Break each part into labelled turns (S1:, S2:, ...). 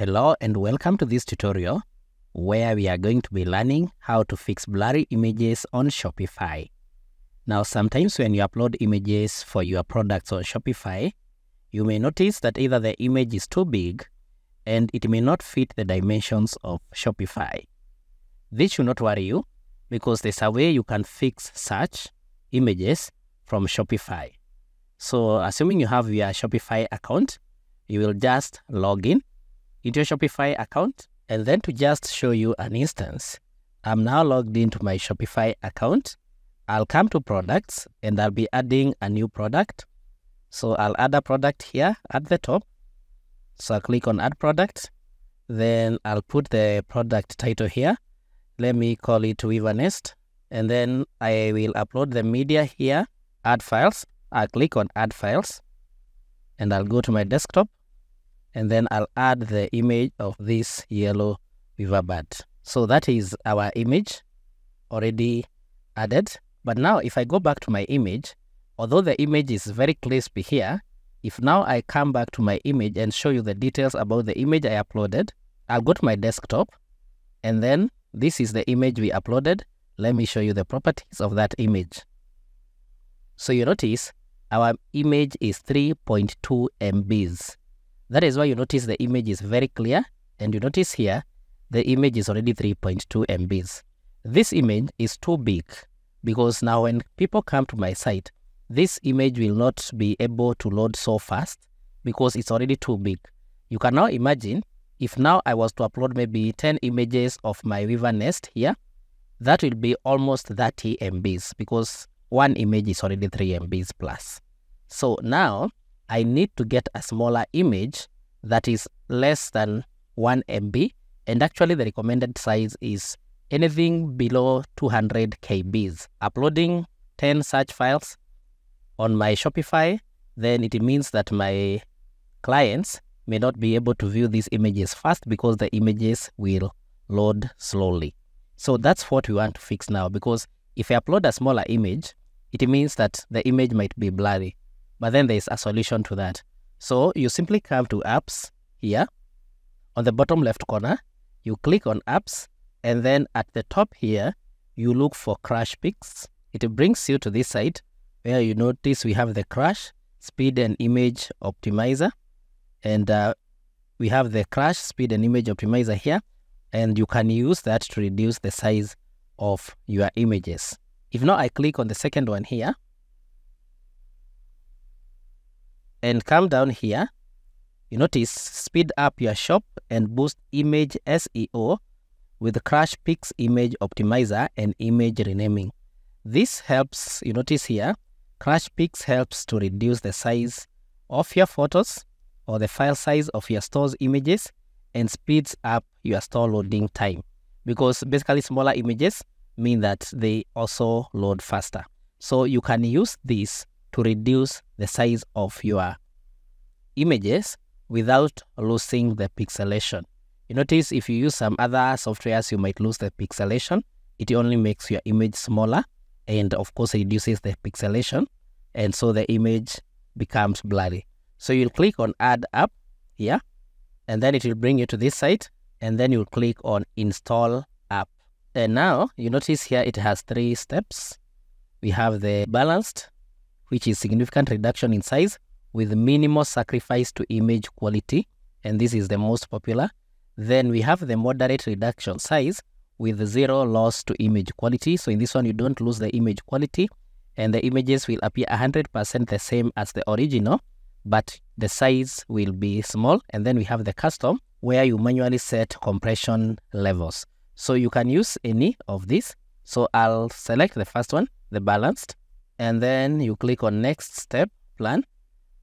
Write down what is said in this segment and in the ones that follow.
S1: Hello and welcome to this tutorial where we are going to be learning how to fix blurry images on Shopify. Now sometimes when you upload images for your products on Shopify, you may notice that either the image is too big and it may not fit the dimensions of Shopify. This should not worry you because there's a way you can fix such images from Shopify. So assuming you have your Shopify account, you will just log in into your Shopify account. And then to just show you an instance, I'm now logged into my Shopify account. I'll come to products and I'll be adding a new product. So I'll add a product here at the top. So I'll click on add product. Then I'll put the product title here. Let me call it Weaver Nest. And then I will upload the media here, add files. I'll click on add files and I'll go to my desktop and then I'll add the image of this yellow weaver bird. So that is our image already added. But now if I go back to my image, although the image is very crisp here, if now I come back to my image and show you the details about the image I uploaded, I'll go to my desktop and then this is the image we uploaded. Let me show you the properties of that image. So you notice our image is 3.2 MBs. That is why you notice the image is very clear and you notice here the image is already 3.2 MBs. This image is too big because now when people come to my site, this image will not be able to load so fast because it's already too big. You can now imagine if now I was to upload maybe 10 images of my weaver nest here, that will be almost 30 MBs because one image is already 3 MBs plus. So now I need to get a smaller image that is less than 1 MB and actually the recommended size is anything below 200 KBs. Uploading 10 such files on my Shopify, then it means that my clients may not be able to view these images fast because the images will load slowly. So that's what we want to fix now because if I upload a smaller image, it means that the image might be blurry. But then there's a solution to that. So you simply come to apps here. On the bottom left corner, you click on apps and then at the top here, you look for CrushPix. It brings you to this site where you notice we have the Crush Speed and Image Optimizer. And uh, we have the Crush Speed and Image Optimizer here. And you can use that to reduce the size of your images. If now I click on the second one here, and come down here, you notice speed up your shop and boost image SEO with CrushPix Image Optimizer and image renaming. This helps, you notice here, CrushPix helps to reduce the size of your photos or the file size of your store's images and speeds up your store loading time because basically smaller images mean that they also load faster. So you can use this to reduce the size of your images without losing the pixelation. You notice if you use some other softwares, you might lose the pixelation. It only makes your image smaller and of course reduces the pixelation and so the image becomes blurry. So you'll click on add app here and then it will bring you to this site and then you'll click on install app. And now you notice here it has three steps. We have the balanced, which is significant reduction in size with minimal sacrifice to image quality, and this is the most popular. Then we have the moderate reduction size with zero loss to image quality. So in this one, you don't lose the image quality and the images will appear 100% the same as the original, but the size will be small. And then we have the custom where you manually set compression levels. So you can use any of these. So I'll select the first one, the balanced, and then you click on next step plan.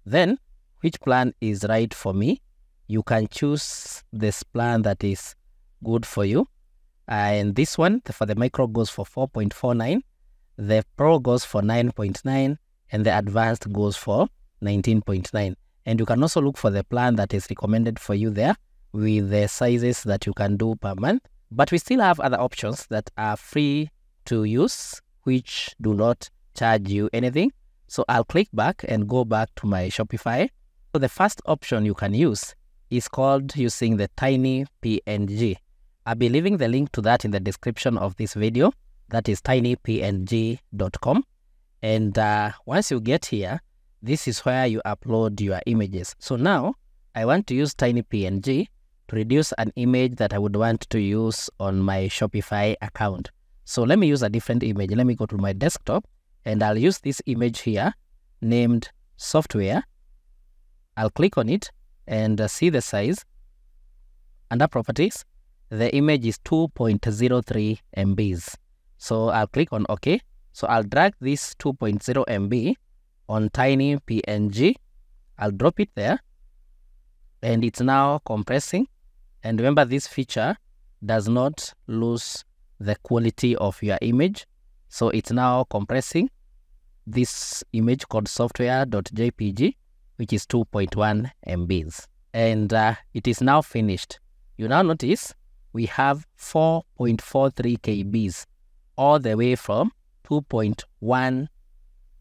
S1: Then which plan is right for me? You can choose this plan that is good for you. And this one for the micro goes for 4.49, the pro goes for 9.9, and the advanced goes for 19.9. And you can also look for the plan that is recommended for you there with the sizes that you can do per month. But we still have other options that are free to use, which do not charge you anything. So I'll click back and go back to my Shopify. So the first option you can use is called using the tiny PNG. I'll be leaving the link to that in the description of this video. That is tinypng.com. And uh, once you get here, this is where you upload your images. So now I want to use tinypng to reduce an image that I would want to use on my Shopify account. So let me use a different image. Let me go to my desktop and I'll use this image here named software. I'll click on it and uh, see the size. Under properties, the image is 2.03 MBs. So I'll click on OK. So I'll drag this 2.0 MB on tiny PNG. I'll drop it there and it's now compressing. And remember this feature does not lose the quality of your image. So it's now compressing this image called software.jpg, which is 2.1 MBs. And uh, it is now finished. You now notice we have 4.43 KBs all the way from 2.1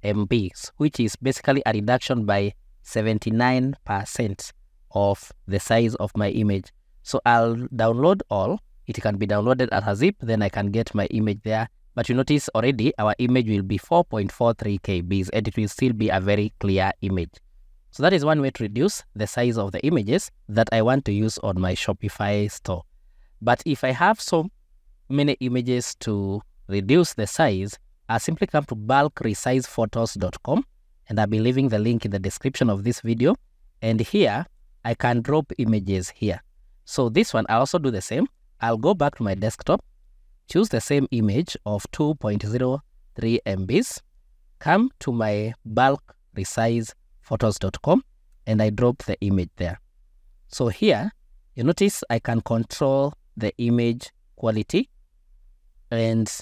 S1: MBs, which is basically a reduction by 79% of the size of my image. So I'll download all. It can be downloaded as a zip, then I can get my image there. But you notice already our image will be 4.43 KBs and it will still be a very clear image. So that is one way to reduce the size of the images that I want to use on my Shopify store. But if I have so many images to reduce the size, I'll simply come to bulkresizePhotos.com and I'll be leaving the link in the description of this video. And here, I can drop images here. So this one, I also do the same. I'll go back to my desktop, choose the same image of 2.03 MBs, come to my bulkresizePhotos.com and I drop the image there. So here, you notice I can control the image quality and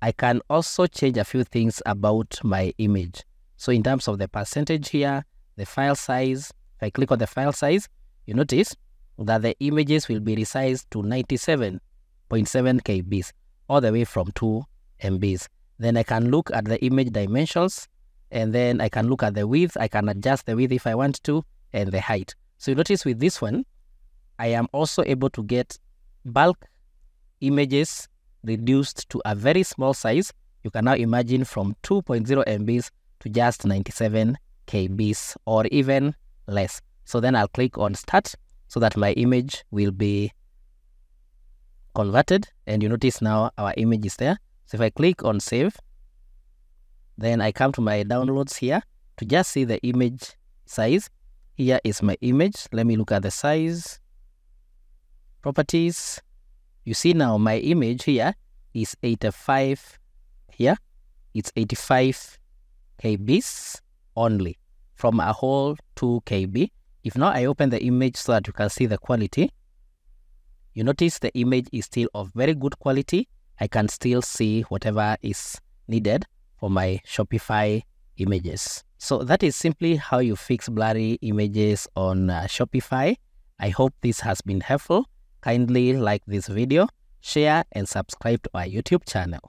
S1: I can also change a few things about my image. So in terms of the percentage here, the file size, if I click on the file size, you notice that the images will be resized to 97.7 KBs, all the way from 2 MBs. Then I can look at the image dimensions, and then I can look at the width. I can adjust the width if I want to, and the height. So you notice with this one, I am also able to get bulk images reduced to a very small size. You can now imagine from 2.0 MBs to just 97 KBs or even less. So then I'll click on start so that my image will be converted and you notice now our image is there. So if I click on save, then I come to my downloads here to just see the image size. Here is my image. Let me look at the size. Properties. You see now my image here is 85 here. It's 85 KBs only from a whole 2 KB. If now I open the image so that you can see the quality, you notice the image is still of very good quality. I can still see whatever is needed for my Shopify images. So that is simply how you fix blurry images on uh, Shopify. I hope this has been helpful. Kindly like this video, share and subscribe to our YouTube channel.